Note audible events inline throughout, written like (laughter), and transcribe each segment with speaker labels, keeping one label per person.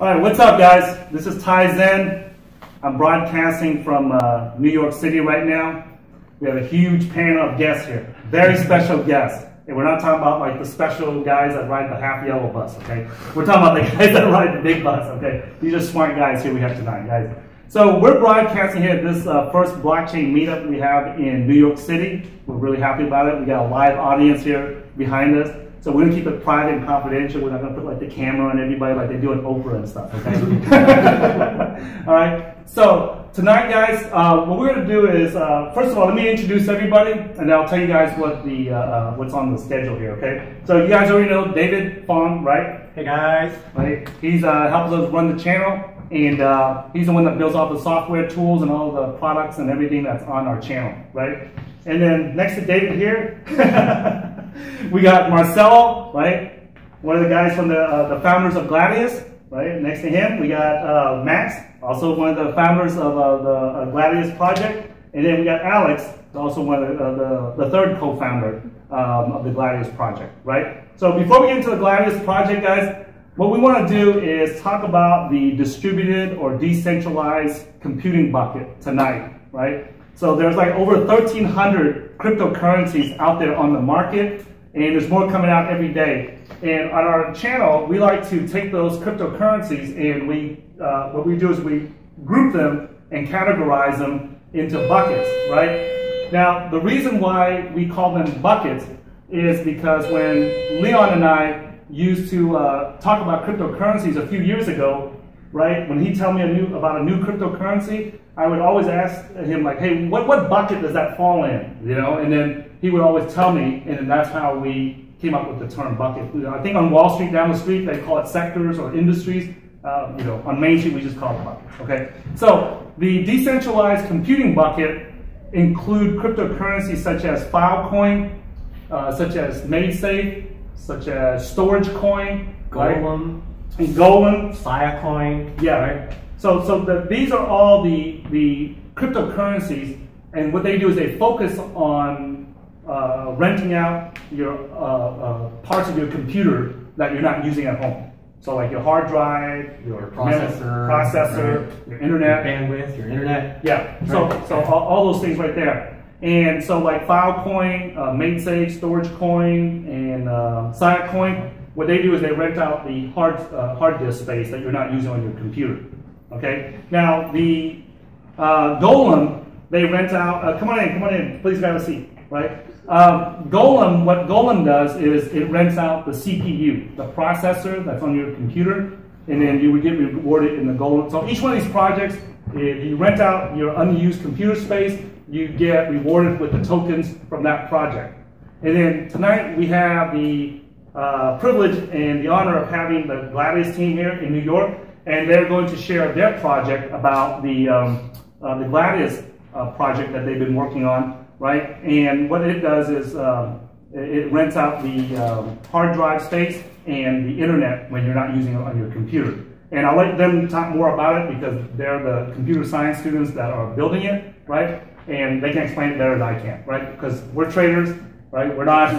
Speaker 1: All right, what's up, guys? This is Tai Zen. I'm broadcasting from uh, New York City right now. We have a huge panel of guests here, very special guests. And we're not talking about like the special guys that ride the half yellow bus, okay? We're talking about the (laughs) guys that ride the big bus, okay? These are smart guys here we have tonight, guys. So we're broadcasting here this uh, first blockchain meetup we have in New York City. We're really happy about it. We got a live audience here behind us. So we're gonna keep it private and confidential. We're not gonna put like the camera on everybody like they do on Oprah and stuff, okay? (laughs) all right. So tonight, guys, uh, what we're gonna do is, uh, first of all, let me introduce everybody, and I'll tell you guys what the uh, uh what's on the schedule here, okay? So you guys already know David Fong, right?
Speaker 2: Hey guys.
Speaker 1: Right. He's uh, helps us run the channel, and uh, he's the one that builds all the software tools and all the products and everything that's on our channel, right? And then next to David here. (laughs) (laughs) we got Marcelo, right? One of the guys from the, uh, the founders of Gladius, right? Next to him, we got uh, Max, also one of the founders of uh, the uh, Gladius project. And then we got Alex, also one of the, uh, the, the, third co-founder um, of the Gladius project, right? So before we get into the Gladius project, guys, what we want to do is talk about the distributed or decentralized computing bucket tonight, right? So there's like over 1,300 cryptocurrencies out there on the market, and there's more coming out every day. And on our channel, we like to take those cryptocurrencies and we, uh, what we do is we group them and categorize them into buckets, right? Now, the reason why we call them buckets is because when Leon and I used to uh, talk about cryptocurrencies a few years ago, right? When he tell me a new, about a new cryptocurrency, I would always ask him like, hey, what, what bucket does that fall in? You know, and then he would always tell me, and then that's how we came up with the term bucket. I think on Wall Street, down the street, they call it sectors or industries. Uh, you know, on Main Street, we just call it buckets, okay? So the decentralized computing bucket include cryptocurrencies such as Filecoin, uh, such as MaidSafe, such as Storjcoin,
Speaker 2: Golem,
Speaker 1: right? Golem,
Speaker 2: Filecoin,
Speaker 1: yeah, right? So, so the, these are all the, the cryptocurrencies, and what they do is they focus on uh, renting out your uh, uh, parts of your computer that you're not using at home. So, like your hard drive, your
Speaker 2: processor,
Speaker 1: processor,
Speaker 2: right.
Speaker 1: your internet,
Speaker 2: your bandwidth, your internet.
Speaker 1: Yeah. So, right. so all, all, those things right there. And so, like Filecoin, uh, MaidSafe, Storjcoin, and uh, Siacoin, what they do is they rent out the hard uh, hard disk space that you're not using on your computer. Okay. Now the uh, Golem, they rent out. Uh, come on in, come on in. Please grab a seat. Right. Um, Golem, what Golem does is it rents out the CPU, the processor that's on your computer, and then you would get rewarded in the Golem. So each one of these projects, if you rent out your unused computer space, you get rewarded with the tokens from that project. And then tonight we have the uh, privilege and the honor of having the Gladius team here in New York and they're going to share their project about the, um, uh, the Gladius uh, project that they've been working on, right? And what it does is um, it rents out the um, hard drive space and the internet when you're not using it on your computer. And I'll let them talk more about it because they're the computer science students that are building it, right? And they can explain it better than I can, right? Because we're traders, right? We're not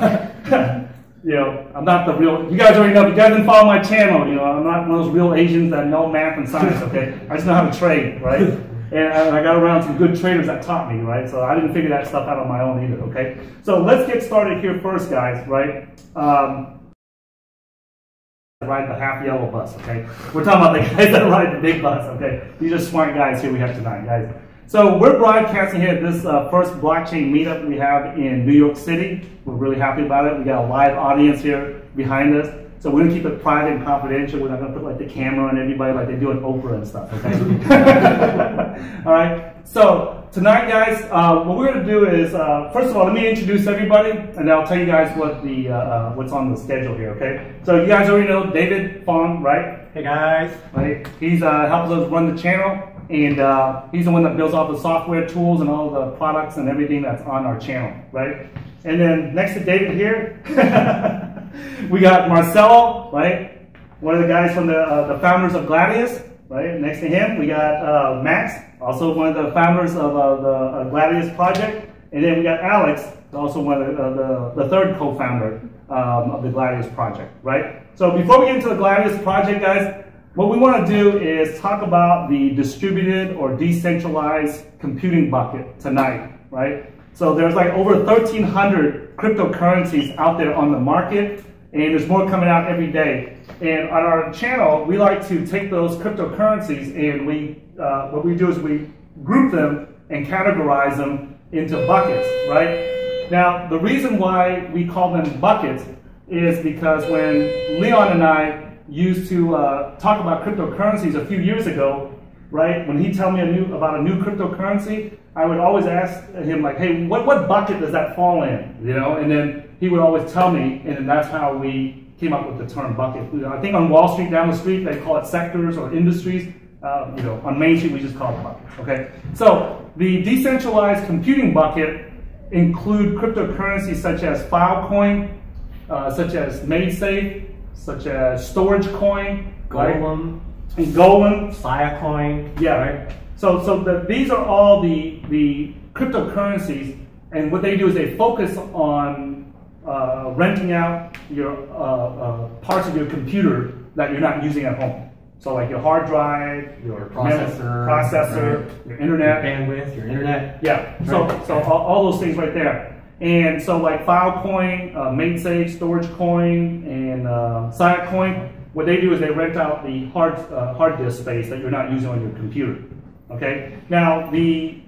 Speaker 1: (laughs) (laughs) you know, I'm not the real, you guys already know, you guys didn't follow my channel, you know, I'm not one of those real Asians that know math and science, okay? I just know how to trade, right? (laughs) And I got around some good traders that taught me, right? So I didn't figure that stuff out on my own either, okay? So let's get started here first, guys, right? Um, ride the half yellow bus, okay? We're talking about the (laughs) guys that ride the big bus, okay? These are smart guys here we have tonight, guys. So we're broadcasting here at this uh, first blockchain meetup we have in New York City. We're really happy about it. We got a live audience here behind us. So we're gonna keep it private and confidential. We're not gonna put like the camera on everybody like they do on Oprah and stuff, okay? (laughs) all right. So tonight, guys, uh, what we're gonna do is, uh, first of all, let me introduce everybody, and then I'll tell you guys what the uh, uh, what's on the schedule here, okay? So you guys already know David Fong, right?
Speaker 2: Hey guys.
Speaker 1: Right. He's uh, helps us run the channel and uh, he's the one that builds all the software tools and all the products and everything that's on our channel, right? And then next to David here, (laughs) we got Marcelo, right? One of the guys from the, uh, the founders of Gladius, right? Next to him, we got uh, Max, also one of the founders of uh, the uh, Gladius project. And then we got Alex, also one of the, uh, the, the third co-founder um, of the Gladius project, right? So before we get into the Gladius project, guys, what we want to do is talk about the distributed or decentralized computing bucket tonight, right? So there's like over 1,300 cryptocurrencies out there on the market, and there's more coming out every day. And on our channel, we like to take those cryptocurrencies and we, uh, what we do is we group them and categorize them into buckets, right? Now, the reason why we call them buckets is because when Leon and I used to uh, talk about cryptocurrencies a few years ago, right? When he tell me a new, about a new cryptocurrency, I would always ask him like, "Hey, what, what bucket does that fall in?" You know, and then he would always tell me, and then that's how we came up with the term bucket. I think on Wall Street, down the street, they call it sectors or industries. Uh, you know, on Main Street, we just call it buckets. Okay, so the decentralized computing bucket include cryptocurrencies such as Filecoin, uh, such as MaidSafe, such as Storjcoin,
Speaker 2: Golem,
Speaker 1: and Golem.
Speaker 2: Filecoin.
Speaker 1: Yeah.
Speaker 2: Right?
Speaker 1: So, so the, these are all the, the cryptocurrencies, and what they do is they focus on uh, renting out your uh, uh, parts of your computer that you're not using at home. So, like your hard drive, your
Speaker 2: Processor,
Speaker 1: processor,
Speaker 2: right.
Speaker 1: your
Speaker 2: Your
Speaker 1: internet.
Speaker 2: bandwidth, your internet.
Speaker 1: Yeah. So,
Speaker 2: Right.
Speaker 1: so all, all those things right there. And so, like Filecoin, uh, Storjcoin, and uh, Siacoin, what they do is they rent out the hard uh, hard disk space that you're not using on your computer. Okay. Now the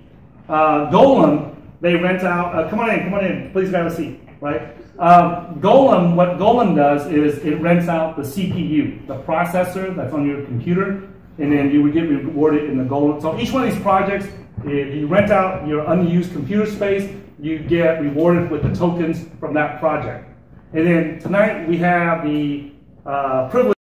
Speaker 1: uh, Golem, they rent out. Uh, come on in, come on in. Please grab a seat. Right. Um, Golem, what Golem does is it rents out the CPU, the processor that's on your computer, and then you would get rewarded in the Golem. So each one of these projects, if you rent out your unused computer space, you get rewarded with the tokens from that project. And then tonight we have the uh, privilege.